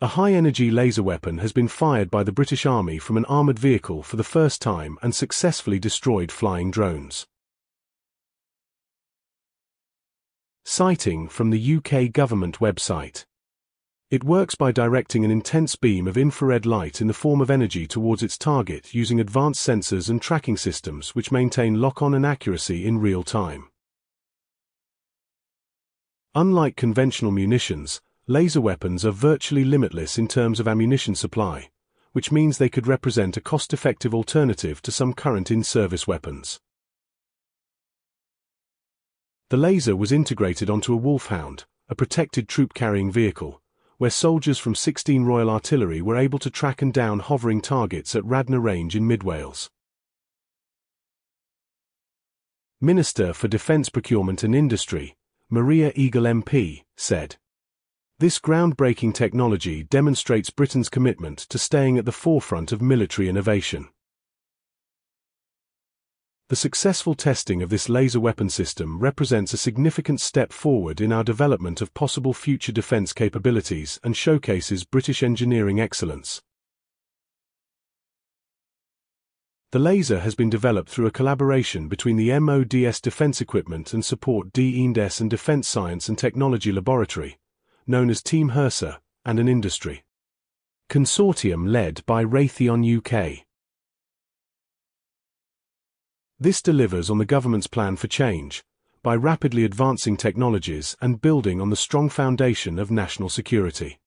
A high-energy laser weapon has been fired by the British Army from an armoured vehicle for the first time and successfully destroyed flying drones. Citing from the UK government website. It works by directing an intense beam of infrared light in the form of energy towards its target using advanced sensors and tracking systems which maintain lock-on and accuracy in real time. Unlike conventional munitions, laser weapons are virtually limitless in terms of ammunition supply, which means they could represent a cost-effective alternative to some current in-service weapons. The laser was integrated onto a Wolfhound, a protected troop-carrying vehicle, where soldiers from 16 Royal Artillery were able to track and down hovering targets at Radnor Range in Mid Wales. Minister for Defence Procurement and Industry, Maria Eagle MP, said, this groundbreaking technology demonstrates Britain's commitment to staying at the forefront of military innovation. The successful testing of this laser weapon system represents a significant step forward in our development of possible future defence capabilities and showcases British engineering excellence. The laser has been developed through a collaboration between the MODS Defence Equipment and Support D. and Defence Science and Technology Laboratory, known as Team HRSA, and an industry consortium led by Raytheon UK. This delivers on the government's plan for change by rapidly advancing technologies and building on the strong foundation of national security.